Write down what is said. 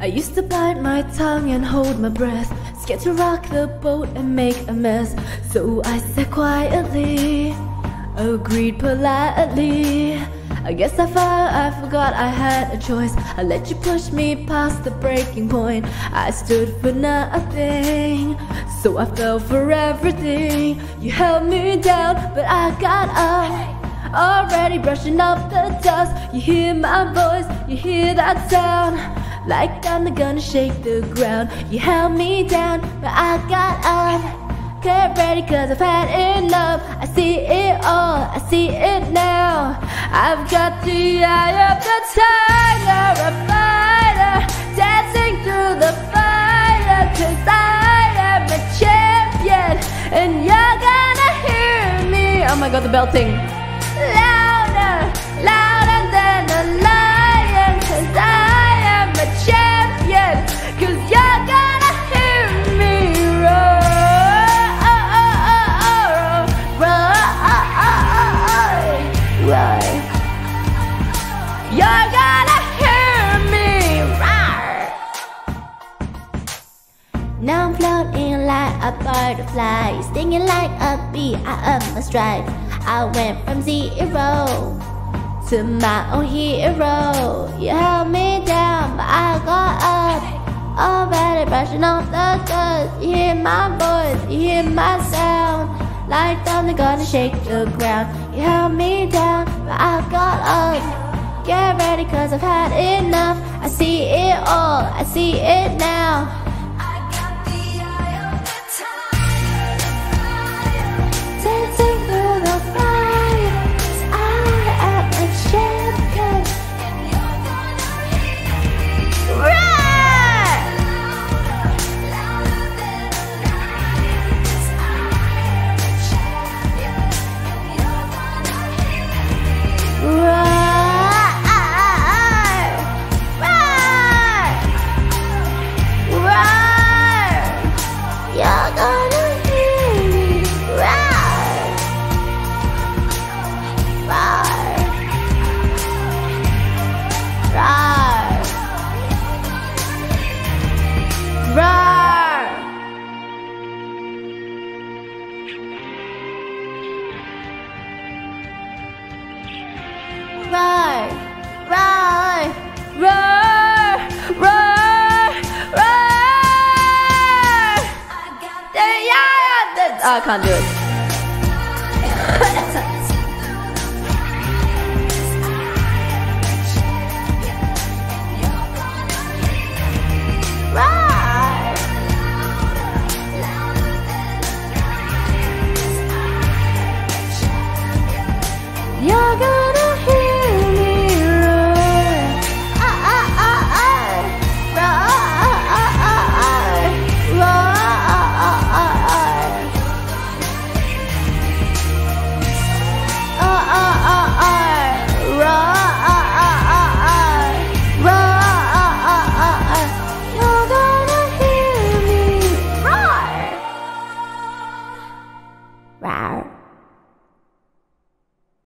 I used to bite my tongue and hold my breath, scared to rock the boat and make a mess. So I said quietly, oh, agreed politely. I guess I I forgot I had a choice. I let you push me past the breaking point. I stood for nothing, so I fell for everything. You held me down, but I got up. Already brushing off the dust. You hear my voice, you hear that sound. Like I'm gonna shake the ground. You held me down, but I got up. Get ready cause I've had enough. I see it all, I see it now. I've got the eye of the tiger A fighter, dancing through the fire. Cause I am a champion And you're gonna hear me. Oh my god, the belting You're gonna hear me roar. Now I'm floating like a butterfly, stinging like a bee. I up my stride. I went from zero to my own hero. You held me down, but I got up. Already brushing off the dust. You hear my voice, you hear my sound. Like thunder gonna shake the ground. You held me down, but I got up. Get ready cause I've had enough. I see it all, I see it now I can't do it.